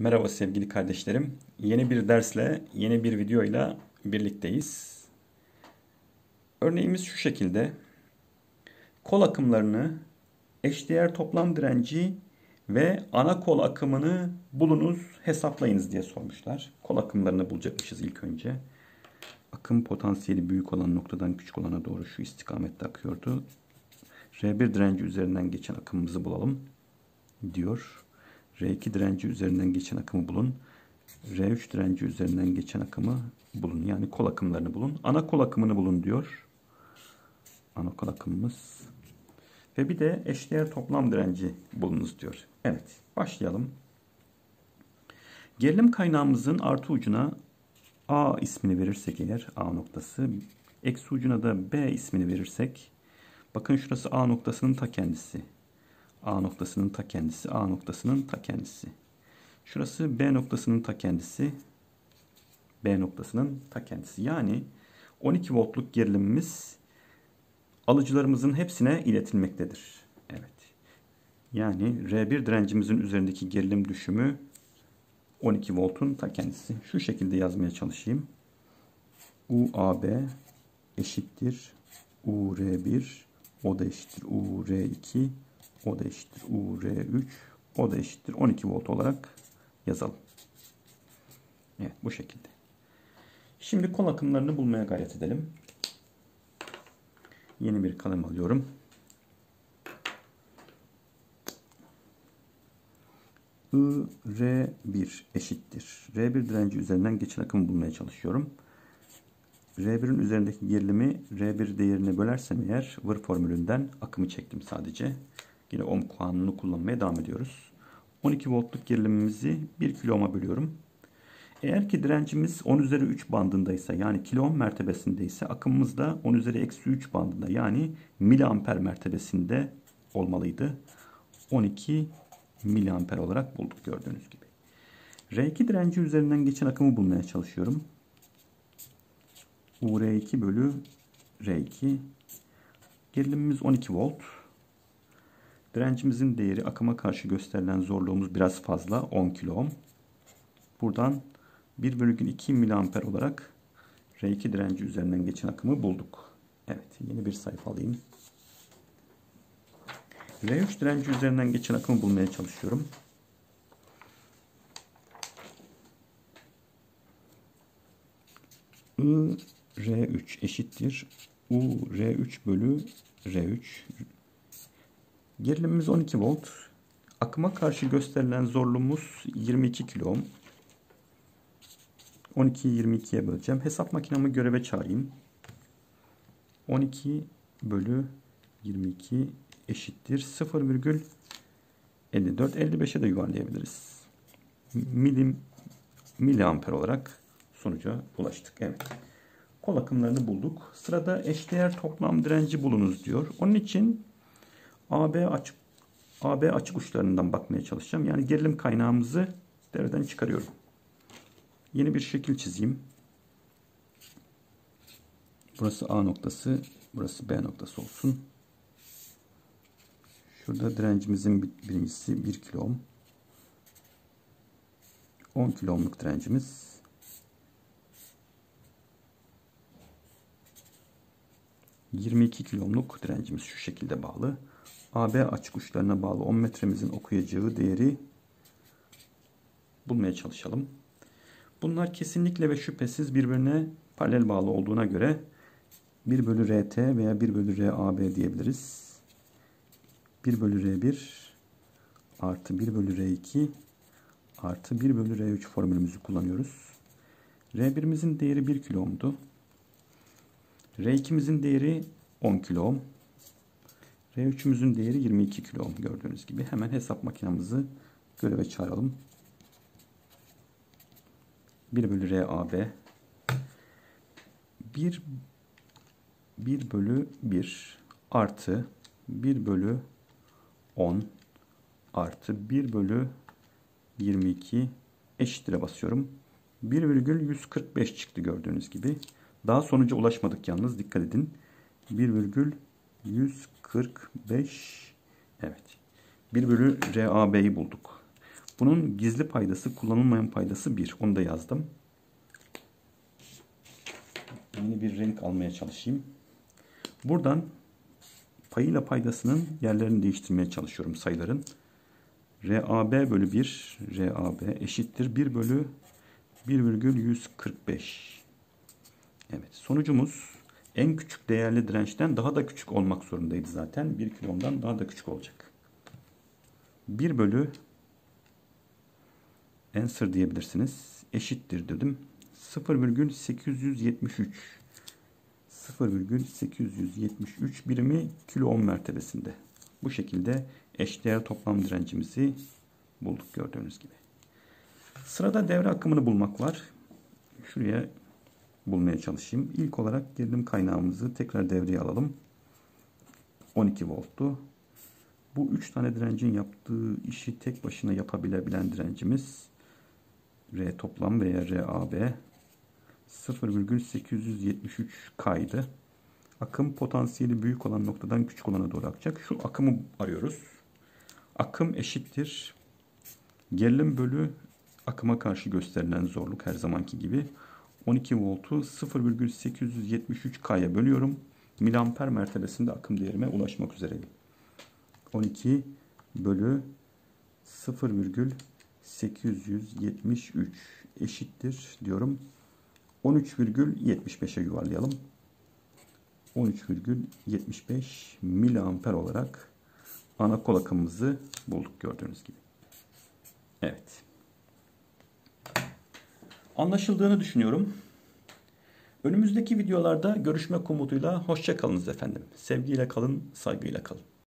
Merhaba sevgili kardeşlerim. Yeni bir dersle, yeni bir videoyla birlikteyiz. Örneğimiz şu şekilde. Kol akımlarını, eşdeğer toplam direnci ve ana kol akımını bulunuz, hesaplayınız diye sormuşlar. Kol akımlarını bulacakmışız ilk önce. Akım potansiyeli büyük olan noktadan küçük olana doğru şu istikamette akıyordu. R1 direnci üzerinden geçen akımımızı bulalım diyor. R2 direnci üzerinden geçen akımı bulun. R3 direnci üzerinden geçen akımı bulun. Yani kol akımlarını bulun. Ana kol akımını bulun diyor. Ana kol akımımız. Ve bir de eşdeğer toplam direnci bulunuz diyor. Evet başlayalım. Gerilim kaynağımızın artı ucuna A ismini verirsek eğer A noktası. Eksi ucuna da B ismini verirsek. Bakın şurası A noktasının ta kendisi. A noktasının ta kendisi, A noktasının ta kendisi. Şurası B noktasının ta kendisi, B noktasının ta kendisi. Yani 12 voltluk gerilimimiz alıcılarımızın hepsine iletilmektedir. Evet. Yani R1 direncimizin üzerindeki gerilim düşümü 12 voltun ta kendisi. Şu şekilde yazmaya çalışayım. UAB eşittir UR1 o da eşittir UR2 o da eşittir UR3. O da eşittir 12 volt olarak yazalım. Evet bu şekilde. Şimdi kol akımlarını bulmaya gayret edelim. Yeni bir kalem alıyorum. IR1 eşittir. R1 direnci üzerinden geçen akımı bulmaya çalışıyorum. R1'in üzerindeki gerilimi R1 değerine bölersem eğer vır formülünden akımı çektim sadece. Yine ohm kanunu kullanmaya devam ediyoruz. 12 voltluk gerilimimizi 1 kilo ohm'a bölüyorum. Eğer ki direncimiz 10 üzeri 3 bandındaysa yani kilo ohm mertebesindeyse akımımız da 10 üzeri eksi 3 bandında yani miliamper mertebesinde olmalıydı. 12 miliamper olarak bulduk gördüğünüz gibi. R2 direnci üzerinden geçen akımı bulmaya çalışıyorum. UR2 bölü R2 gerilimimiz 12 volt. Direncimizin değeri akıma karşı gösterilen zorluğumuz biraz fazla 10 kilo ohm. Buradan 1 bölü 2 miliamper olarak R2 direnci üzerinden geçen akımı bulduk. Evet yeni bir sayfa alayım. R3 direnci üzerinden geçen akımı bulmaya çalışıyorum. I R3 eşittir U R3 bölü R3 Gerilimimiz 12 volt. Akıma karşı gösterilen zorluğumuz 22 kilo ohm. 12'yi 22'ye böleceğim. Hesap makinamı göreve çağırayım. 12 bölü 22 eşittir 0,54 55'e de yuvarlayabiliriz. Milim miliamper olarak sonuca ulaştık. Evet. Kol akımlarını bulduk. Sırada eşdeğer toplam direnci bulunuz diyor. Onun için AB açık AB açık uçlarından bakmaya çalışacağım. Yani gerilim kaynağımızı devreden çıkarıyorum. Yeni bir şekil çizeyim. Burası A noktası, burası B noktası olsun. Şurada direncimizin birincisi 1 kilo ohm. 10 kilo ohmluk direncimiz. ...22 kilo ohmluk direncimiz şu şekilde bağlı. AB açık uçlarına bağlı 10 metremizin okuyacağı değeri bulmaya çalışalım. Bunlar kesinlikle ve şüphesiz birbirine paralel bağlı olduğuna göre 1 bölü RT veya 1 bölü RAB diyebiliriz. 1 bölü R1 artı 1 bölü R2 artı 1 bölü R3 formülümüzü kullanıyoruz. R1'imizin değeri 1 kilo ohm'du. R2'mizin değeri 10 kilo ohm. R3'ümüzün değeri 22 kilo gördüğünüz gibi. Hemen hesap makinamızı göreve çağıralım. 1 bölü RAB 1 1 bölü 1 artı 1 bölü 10 artı 1 bölü 22 eşitire basıyorum. 1,145 çıktı gördüğünüz gibi. Daha sonuca ulaşmadık yalnız dikkat edin. 1,145 Evet. 1 bölü RAB'yi bulduk. Bunun gizli paydası, kullanılmayan paydası 1. Onu da yazdım. Yeni bir renk almaya çalışayım. Buradan payıyla paydasının yerlerini değiştirmeye çalışıyorum sayıların. RAB bölü 1 RAB eşittir 1 bölü 1,145. Evet sonucumuz en küçük değerli dirençten daha da küçük olmak zorundaydı zaten. 1 kilomdan daha da küçük olacak. 1 bölü answer diyebilirsiniz. Eşittir dedim. 0,873 0,873 birimi kilo ohm mertebesinde. Bu şekilde eşdeğer toplam direncimizi bulduk gördüğünüz gibi. Sırada devre akımını bulmak var. Şuraya bulmaya çalışayım. İlk olarak gerilim kaynağımızı tekrar devreye alalım. 12 volttu. Bu 3 tane direncin yaptığı işi tek başına yapabilebilen direncimiz R toplam veya RAB 0,873 kaydı. Akım potansiyeli büyük olan noktadan küçük olana doğru akacak. Şu akımı arıyoruz. Akım eşittir. Gerilim bölü akıma karşı gösterilen zorluk her zamanki gibi. 12 voltu 0,873K'ya bölüyorum. Miliamper mertebesinde akım değerime ulaşmak üzereyim. 12 bölü 0,873 eşittir diyorum. 13,75'e yuvarlayalım. 13,75 miliamper olarak ana kol akımımızı bulduk gördüğünüz gibi. Evet. Anlaşıldığını düşünüyorum. Önümüzdeki videolarda görüşme komutuyla hoşça kalınız efendim. Sevgiyle kalın, saygıyla kalın.